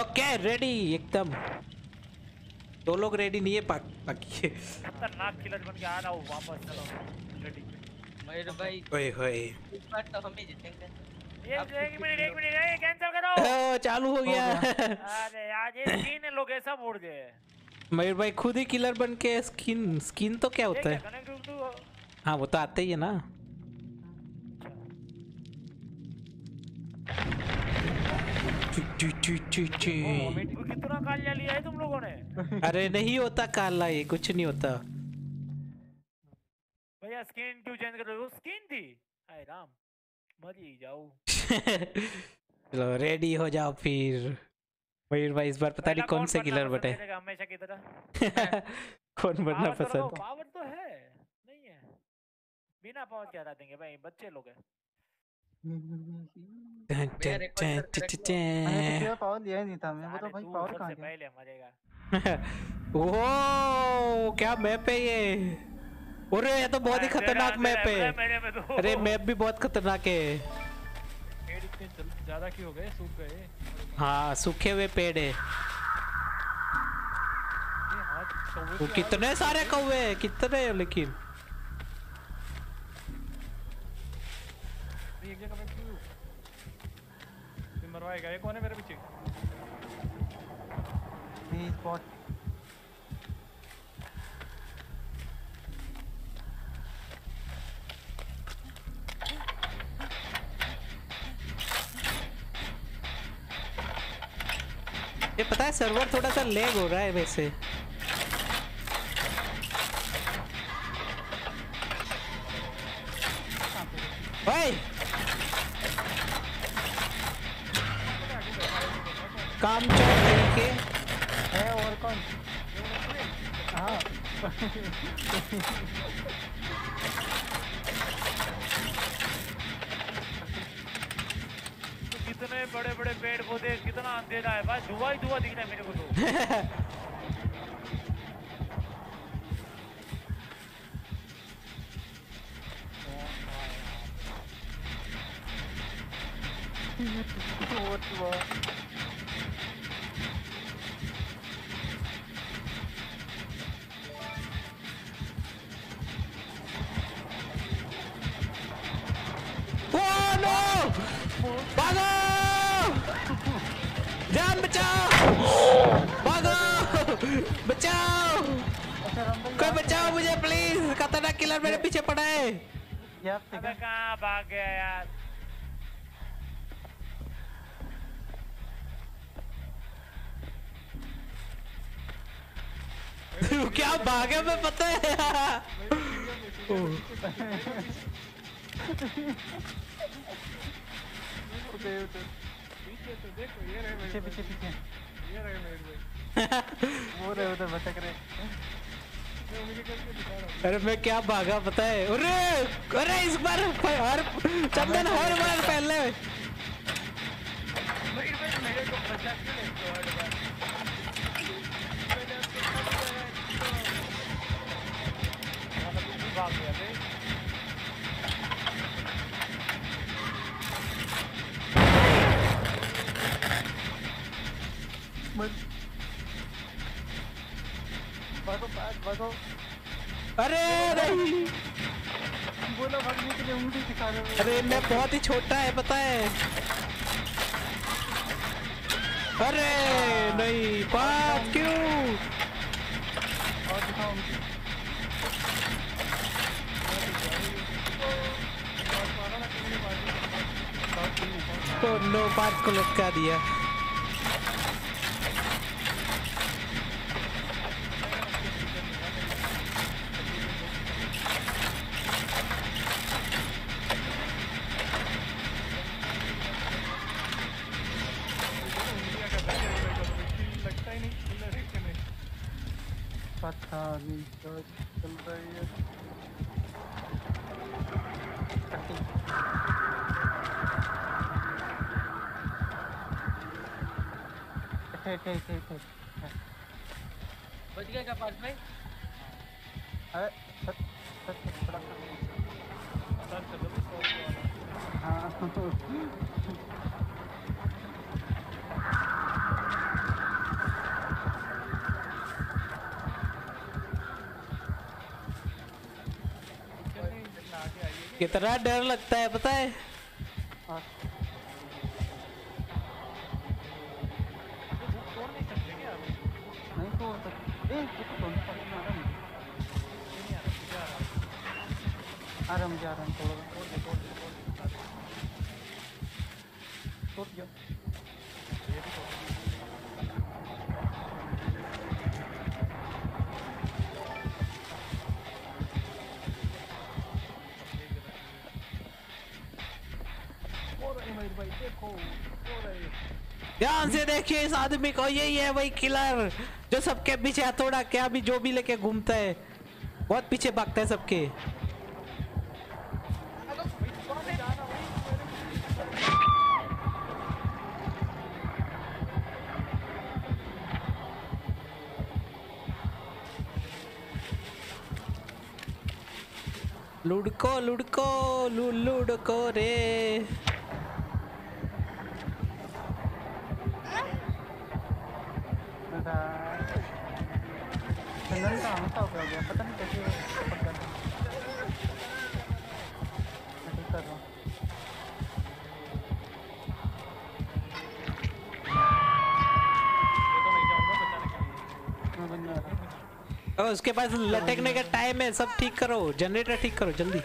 Okay ready एकदम। दो लोग रेडी नहीं है बाकी खतरनाक किलर बन के आ रहा हूँ वापस चलो। रेडी मयूर भाई ओए होए। इस बार तो हम ही जीतेंगे। ये एक मिनट एक मिनट ये कैंसिल करो। चालू हो गया। अरे यार ये तीन लोग ऐसा उड़ गए। मयूर भाई खुद ही किलर बन के स्किन स्किन तो क्या होता है? हाँ वो तो आते ही है ना। कितना कालिया लिया है तुम लोगों ने अरे नहीं होता काला ये कुछ नहीं होता। भैया स्किन क्यों चेंज कर रहे हो? स्किन थी। हाय राम मर ही जाओ चलो रेडी हो जाओ फिर। मयूर भाई इस बार पता नहीं कौन से किलर बटे। हमेशा की तरह। कौन बनना तो पसंद? पावर तो है। नहीं है। बिना पावर क्या हटा देंगे भाई बच्चे लोग हैं। टन, टन, टन, टन, टन, मैंने तो पावर लिया ही नहीं था मैं वो तो भाई पावर सबसे गया पहले मरेगा ओह क्या मैप है ये अरे ये तो बहुत ही खतरनाक मैप है, अरे मैप भी बहुत खतरनाक है पेड़ इतने ज़्यादा क्यों हो गए सूख गए हाँ सूखे हुए पेड़ है कितने सारे कौवे हैं कितने लेकिन जगह मरवाएगा ये कौन है मेरे पीछे? ये पता है सर्वर थोड़ा सा लेग हो रहा है वैसे। काम तरीके है और कौन? हाँ। कितने बड़े बड़े पेड़ पौधे कितना अंधेरा है भाई। धुआँ ही धुआँ दिख रहा है मेरे को तो। और वो बचाओ मुझे प्लीज़ खतरनाक किलर मेरे पीछे पड़ा है। अबे कहाँ भाग गया यार? क्या भागे मैं पता है? पीछे तो देखो ये रहे पीछे पीछे पीछे। ये रहे मेरे भाई। वो रहे उधर भटक रहे। अरे मैं क्या भागा, पता है? अरे अरे इस बार हर चंदन हर बार पहले भाई भाई मेरे को बचा क्यों नहीं तो हर बार साला तू भी भाग गया बे भागो भाग भागो अरे नहीं। बोला भागने के लिए उंगली दिखा रहे हो। अरे मैं बहुत ही छोटा है पता है। अरे नहीं बात क्यों? और दिखाओ तो नो बात को लटका दिया लगता ही नहीं किलर है कि नहीं क्या चल रही है अच्छा अच्छा अच्छा अच्छा बच गया क्या पास भाई अरे थोड़ा सर चलो तो सौ हाँ कितना डर लगता है पता है हाँ, जा तो तो तो रहा हूँ है थोड़ा तोड़ दे ध्यान से देखिए इस आदमी को यही है वही किलर जो सबके पीछे हथौड़ा क्या भी जो भी लेके घूमता है। बहुत पीछे भागता है सबके। लुड़को लुड़को लुड़को रे। का हो गया पता नहीं कैसे उसके पास लटकने का टाइम है, सब ठीक करो जनरेटर ठीक करो, जल्दी।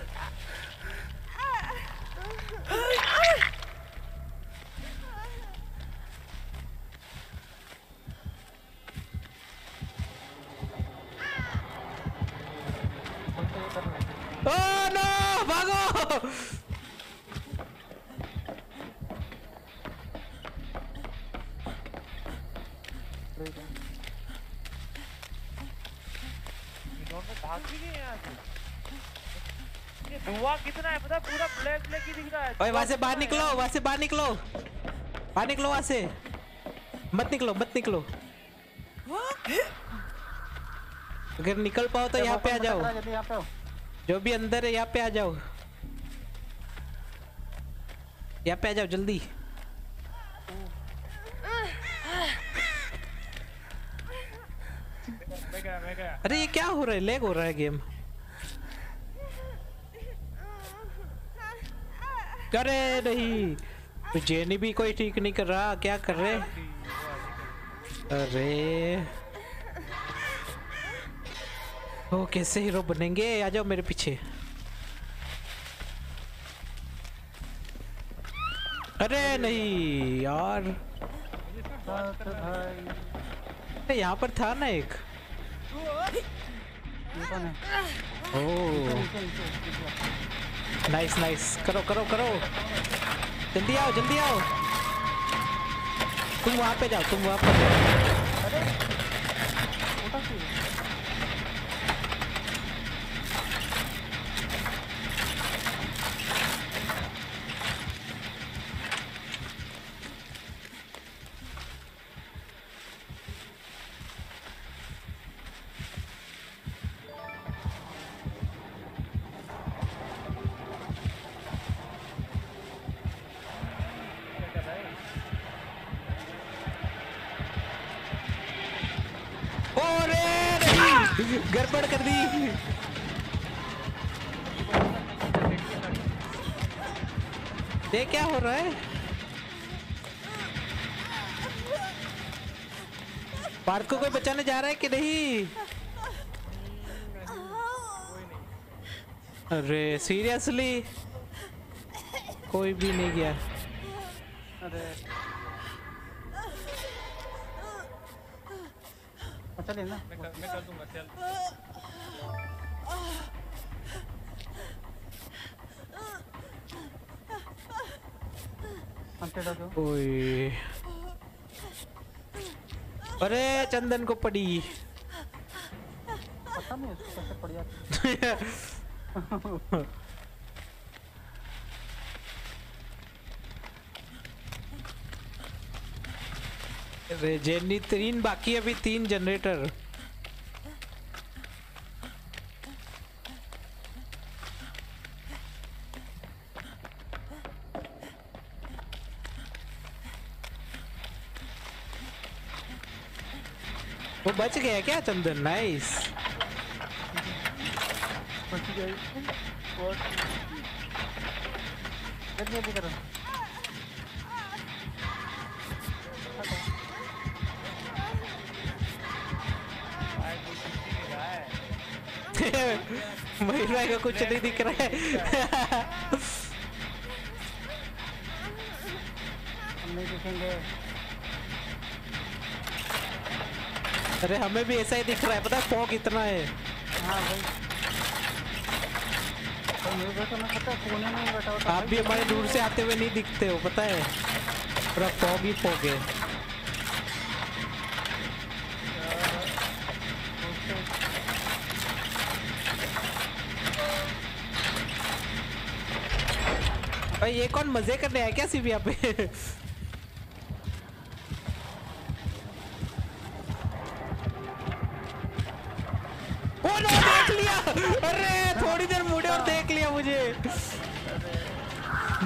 धुआँ कितना है? पता पूरा ब्लैक ब्लैक ही दिख रहा है। ओए वहाँ से बाहर निकलो वहाँ से बाहर निकलो। बाहर निकलो वहाँ से। मत निकलो मत निकलो। अगर निकल पाओ तो यहाँ पे आ जाओ। जल्दी यहाँ पे आओ। जो भी अंदर है यहाँ पे आ जाओ। यहाँ पे आ जाओ, जल्दी। अरे, ये क्या हो रहा है? लेग हो रहा है गेम करे नहीं। तो जेनी भी कोई ठीक नहीं कर रहा, क्या कर रहे? अरे। ओ, कैसे हीरो बनेंगे? आ जाओ मेरे पीछे। अरे नहीं, यार। भाई यहाँ पर था ना एक। नाइस नाइस करो करो करो। जल्दी आओ जल्दी आओ। तुम वहाँ पे जाओ, तुम वहाँ पे जाओ। गड़बड़ कर दी। ये क्या हो रहा है। पार्थ को कोई बचाने जा रहा है कि नहीं? अरे सीरियसली कोई भी नहीं गया। अरे। अच्छा लेना मैं कर, मैं कर दूँगा चल। ओए। अरे चंदन को पड़ी। पता नहीं उसको कैसे पड़ जाती अरे जेनी तीन, बाकी अभी तीन जनरेटर वो बच गया क्या, चंदन? नाइस बच गई। भाई को कुछ नहीं दिख रहा है। अरे हमें भी ऐसा ही दिख रहा है पता है फॉग इतना है। हाँ भाई। तो आप भी हमारे दूर से आते हुए नहीं दिखते हो पता है। पूरा फॉग ही फॉग है। भाई, ये कौन मज़े करने आया क्या यहाँ पे? ओ नो देख लिया। अरे, थोड़ी देर मुड़े और देख लिया मुझे।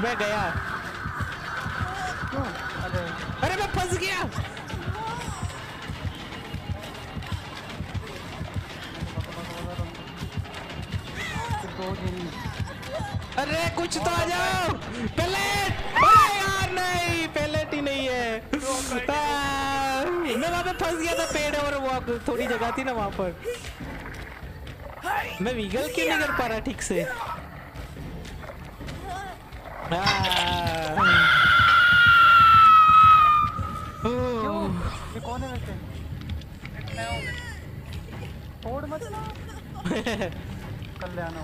मैं गया। अरे, मैं फंस गया। अरे, कुछ तो आ जाओ। मैं फंस गया था पेड़ और वो थोड़ी जगह थी ना वहाँ पर। मैं विगल क्यों नहीं कर पा रहा ठीक से। ये कौन है वैसे? छोड़ मत। कल्याण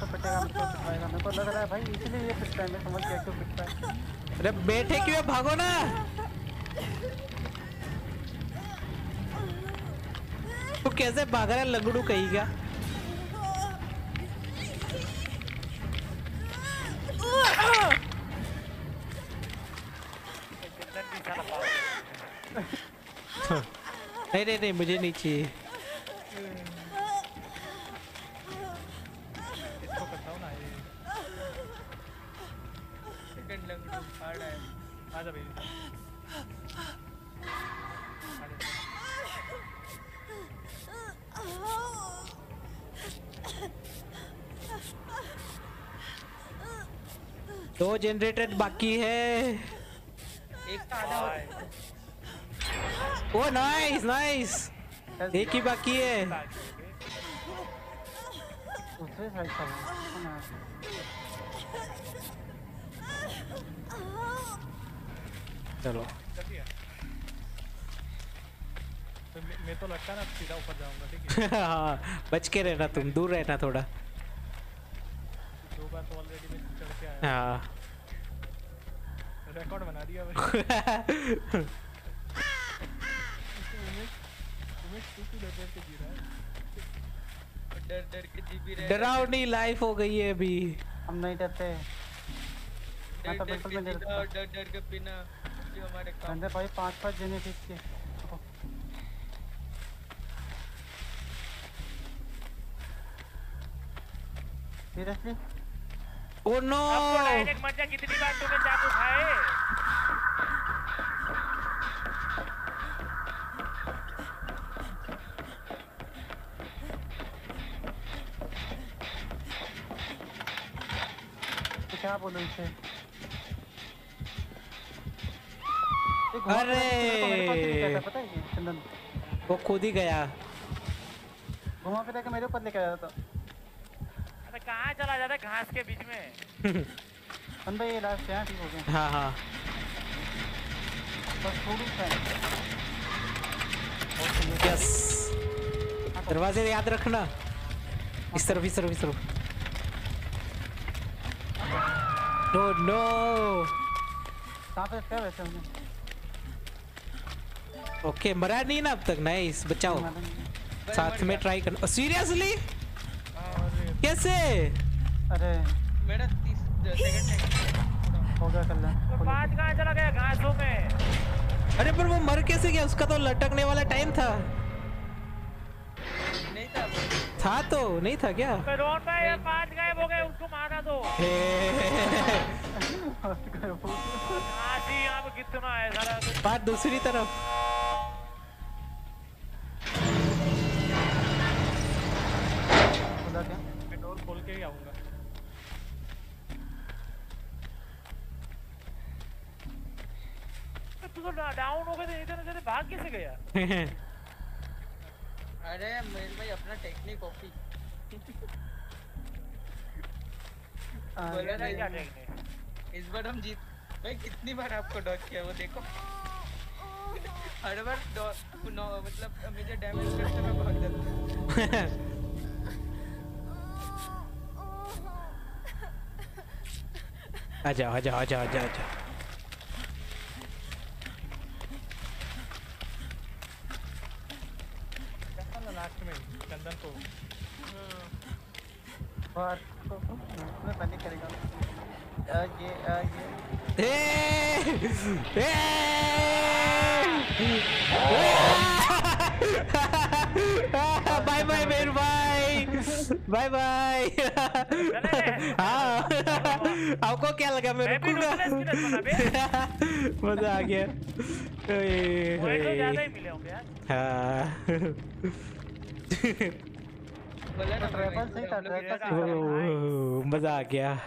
तो पिटेगा मुझको पिटवाएगा मेरे को लग रहा भाई इसलिए ये पिटता मैं समझ गया क्यों पिटता है। अरे बैठे क्यों भागो ना। तो कैसे भाग रहा है, लगड़ू कहीं का? चंदन भी साला पागल है। नहीं नहीं नहीं, मुझे नहीं चाहिए इसको करता हूँ ना ये सेकंड लंगड़ू दो जनरेटर बाकी है एक ओ नाइस नाइस एक ही बाकी है दूसरे साइड का है? चलो। तो मैं मैं तो लगता ना सीधा ऊपर जाऊँगा ठीक है? हाँ बच के रहना तुम दूर रहना थोड़ा। दो बार तो ऑलरेडी मैं चढ़ के आया। हाँ। रिकॉर्ड बना दिया मैं तुम्हें तू क्यों डर डर के जी रहा है? डर डर के जीबी रहे डरावनी लाइफ हो गई है अभी। हम नहीं डरते। डर मैं तो बिल्कुल जीना डरता। डर डर के पीना जो हमारे काम बंदे भाई पाँच पाँच जने ठीक के सीरियसली ओ नो! आपको डायरेक्ट मज़ा कितनी बार तुम्हें चाकू खाए? तो क्या बोलूँ इसे? चंदन। वो खुद ही गया। घुमा फिरा के मेरे ऊपर लेके आया था। अरे कहाँ चला जाता है? घास के बीच में। बंदा ये लास्ट यहाँ ठीक हो गया। हाँ हाँ। बस थोड़ी सा। यस दरवाजे याद रखना। इस तरफ़ इस तरफ़ इस तरफ़ नो नो कहाँ पे क्या वैसे हमने? ओके मरा नहीं ना अब तक नाइस बचाओ। साथ में ट्राई करना सीरियसली कैसे? अरे। मेरा तीस सेकंड सेकंड हो गया तो पाँच कहाँ चला गया घासों में। अरे पर वो मर कैसे गया? उसका तो लटकने वाला टाइम था। नहीं था। था तो नहीं था क्या? रोड पे ये पाँच गायब हो गए उसको मारा दो। हे, घास ही यहाँ पे कितना है सारा बात दूसरी तरफ़। आऊँगा तू तो डाउन हो गए थे इधर उधर भाग कैसे गया? अरे मेरे भाई अपना टेक्निक कॉपी हाँ, बोला ना क्या इस- टेक्निक इस बार हम जीत भाई कितनी बार आपको डॉच किया वो देखो। हर बार मतलब मुझे डैमेज करते मैं भाग जाता आजा आजा आजा आजा आजा लास्ट में चंदन को और तो मैं पहले करेगा आ, ये आ, ये ए। बाय बाय मेर भाई बाय। बाय हाँ। आपको क्या लगा मैं रुकूँगा? मज़ा आ गया। ओए, वही तो ज़्यादा ही हाँ। मज़ा आ गया।